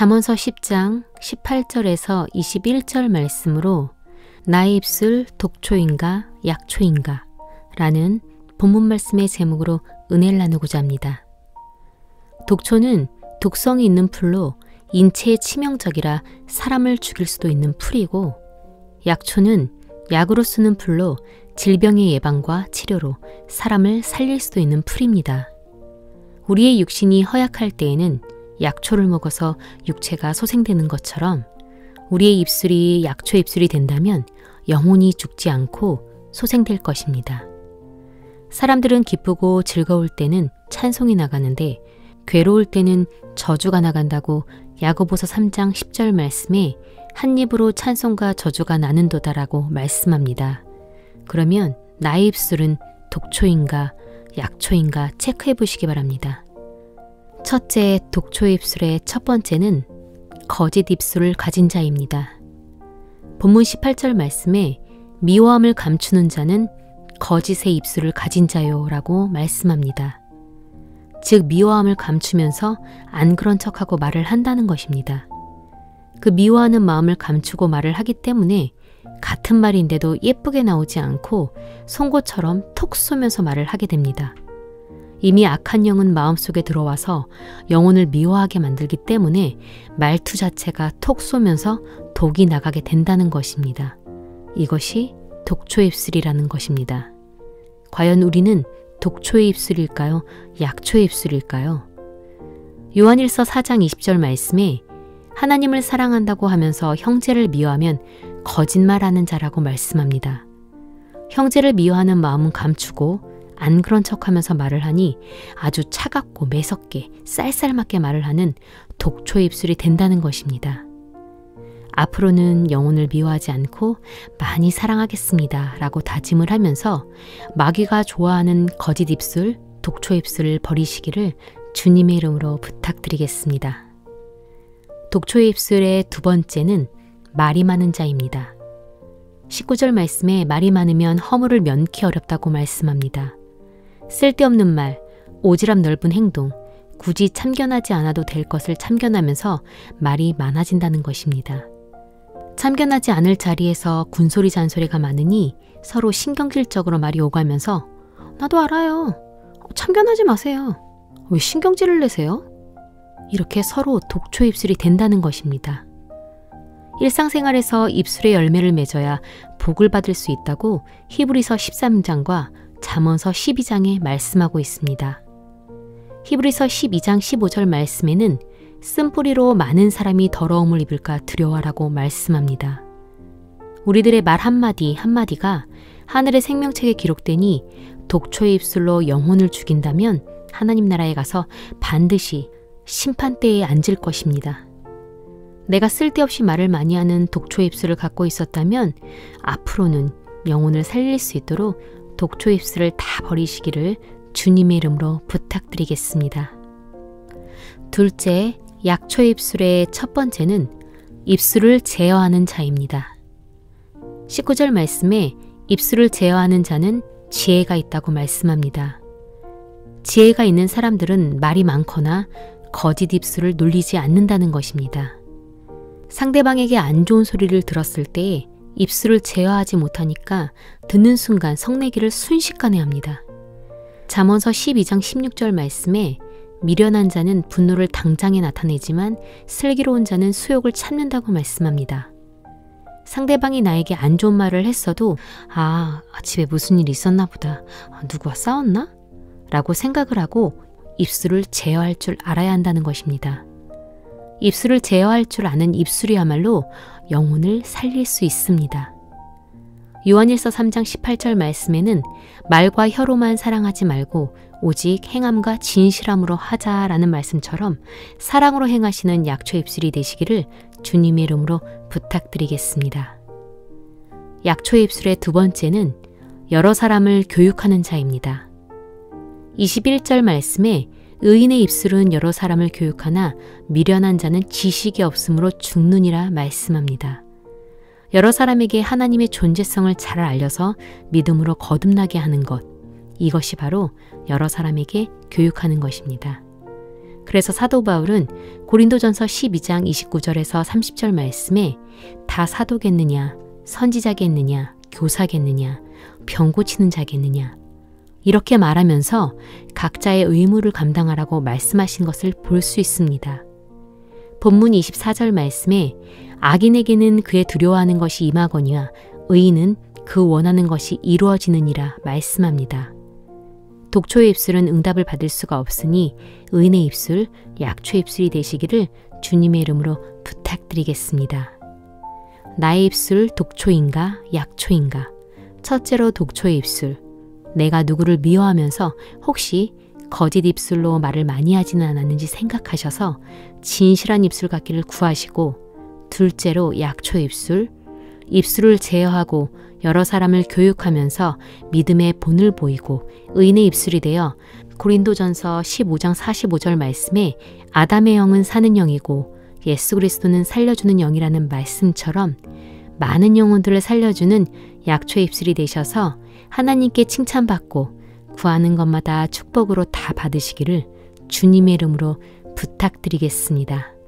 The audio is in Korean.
잠언서 10장 18절에서 21절 말씀으로 나의 입술 독초인가 약초인가 라는 본문 말씀의 제목으로 은혜를 나누고자 합니다. 독초는 독성이 있는 풀로 인체에 치명적이라 사람을 죽일 수도 있는 풀이고 약초는 약으로 쓰는 풀로 질병의 예방과 치료로 사람을 살릴 수도 있는 풀입니다. 우리의 육신이 허약할 때에는 약초를 먹어서 육체가 소생되는 것처럼 우리의 입술이 약초 입술이 된다면 영혼이 죽지 않고 소생될 것입니다. 사람들은 기쁘고 즐거울 때는 찬송이 나가는데 괴로울 때는 저주가 나간다고 야고보서 3장 10절 말씀에 한 입으로 찬송과 저주가 나는도다라고 말씀합니다. 그러면 나의 입술은 독초인가 약초인가 체크해 보시기 바랍니다. 첫째 독초 입술의 첫 번째는 거짓 입술을 가진 자입니다. 본문 18절 말씀에 미워함을 감추는 자는 거짓의 입술을 가진 자요 라고 말씀합니다. 즉, 미워함을 감추면서 안 그런 척하고 말을 한다는 것입니다. 그 미워하는 마음을 감추고 말을 하기 때문에 같은 말인데도 예쁘게 나오지 않고 송곳처럼 톡 쏘면서 말을 하게 됩니다. 이미 악한 영은 마음속에 들어와서 영혼을 미워하게 만들기 때문에 말투 자체가 톡 쏘면서 독이 나가게 된다는 것입니다. 이것이 독초의 입술이라는 것입니다. 과연 우리는 독초의 입술일까요? 약초의 입술일까요? 요한일서 4장 20절 말씀에 하나님을 사랑한다고 하면서 형제를 미워하면 거짓말하는 자라고 말씀합니다. 형제를 미워하는 마음은 감추고 안 그런 척 하면서 말을 하니 아주 차갑고 매섭게 쌀쌀맞게 말을 하는 독초 입술이 된다는 것입니다. 앞으로는 영혼을 미워하지 않고 많이 사랑하겠습니다. 라고 다짐을 하면서 마귀가 좋아하는 거짓 입술, 독초 입술을 버리시기를 주님의 이름으로 부탁드리겠습니다. 독초의 입술의 두 번째는 말이 많은 자입니다. 19절 말씀에 말이 많으면 허물을 면키 어렵다고 말씀합니다. 쓸데없는 말, 오지랖 넓은 행동, 굳이 참견하지 않아도 될 것을 참견하면서 말이 많아진다는 것입니다. 참견하지 않을 자리에서 군소리 잔소리가 많으니 서로 신경질적으로 말이 오가면서 나도 알아요. 참견하지 마세요. 왜 신경질을 내세요? 이렇게 서로 독초 입술이 된다는 것입니다. 일상생활에서 입술의 열매를 맺어야 복을 받을 수 있다고 히브리서 13장과 잠언서 12장에 말씀하고 있습니다. 히브리서 12장 15절 말씀에는 쓴뿌리로 많은 사람이 더러움을 입을까 두려워라고 말씀합니다. 우리들의 말 한마디 한마디가 하늘의 생명책에 기록되니 독초의 입술로 영혼을 죽인다면 하나님 나라에 가서 반드시 심판대에 앉을 것입니다. 내가 쓸데없이 말을 많이 하는 독초 입술을 갖고 있었다면 앞으로는 영혼을 살릴 수 있도록 독초 입술을 다 버리시기를 주님의 이름으로 부탁드리겠습니다. 둘째, 약초 입술의 첫 번째는 입술을 제어하는 자입니다. 19절 말씀에 입술을 제어하는 자는 지혜가 있다고 말씀합니다. 지혜가 있는 사람들은 말이 많거나 거짓 입술을 놀리지 않는다는 것입니다. 상대방에게 안 좋은 소리를 들었을 때 입술을 제어하지 못하니까 듣는 순간 성내기를 순식간에 합니다. 잠언서 12장 16절 말씀에 미련한 자는 분노를 당장에 나타내지만 슬기로운 자는 수욕을 참는다고 말씀합니다. 상대방이 나에게 안 좋은 말을 했어도 아, 집에 무슨 일 있었나 보다. 아, 누구와 싸웠나? 라고 생각을 하고 입술을 제어할 줄 알아야 한다는 것입니다. 입술을 제어할 줄 아는 입술이야말로 영혼을 살릴 수 있습니다. 요한일서 3장 18절 말씀에는 말과 혀로만 사랑하지 말고 오직 행함과 진실함으로 하자라는 말씀처럼 사랑으로 행하시는 약초 입술이 되시기를 주님의 이름으로 부탁드리겠습니다. 약초 입술의 두 번째는 여러 사람을 교육하는 자입니다. 21절 말씀에 의인의 입술은 여러 사람을 교육하나 미련한 자는 지식이 없으므로 죽느니라 말씀합니다. 여러 사람에게 하나님의 존재성을 잘 알려서 믿음으로 거듭나게 하는 것. 이것이 바로 여러 사람에게 교육하는 것입니다. 그래서 사도 바울은 고린도전서 12장 29절에서 30절 말씀에 다 사도겠느냐, 선지자겠느냐, 교사겠느냐, 병 고치는 자겠느냐. 이렇게 말하면서 각자의 의무를 감당하라고 말씀하신 것을 볼 수 있습니다. 본문 24절 말씀에 악인에게는 그의 두려워하는 것이 임하거니와 의인은 그 원하는 것이 이루어지느니라 말씀합니다. 독초의 입술은 응답을 받을 수가 없으니 의인의 입술, 약초의 입술이 되시기를 주님의 이름으로 부탁드리겠습니다. 나의 입술 독초인가 약초인가? 첫째로 독초의 입술. 내가 누구를 미워하면서 혹시 거짓 입술로 말을 많이 하지는 않았는지 생각하셔서 진실한 입술 갖기를 구하시고 둘째로 약초의 입술. 입술을 제어하고 여러 사람을 교육하면서 믿음의 본을 보이고 의인의 입술이 되어 고린도전서 15장 45절 말씀에 아담의 영은 사는 영이고 예수 그리스도는 살려주는 영이라는 말씀처럼 많은 영혼들을 살려주는 약초의 입술이 되셔서 하나님께 칭찬받고 구하는 것마다 축복으로 다 받으시기를 주님의 이름으로 부탁드리겠습니다.